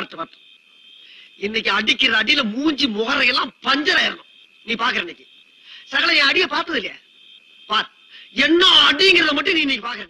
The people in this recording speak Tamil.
பார்த்து வரட்டு இன்னைக்கு அடிக்கிற அடியில மூஞ்சி முகரையெல்லாம் பஞ்சர் ஆயிரணும் நீ பாக்குற இன்னைக்கு சகல என் அடிய பார்த்தது இல்லையா பார் என்ன அடிங்கிறத மட்டும் நீ இன்னைக்கு பாக்குற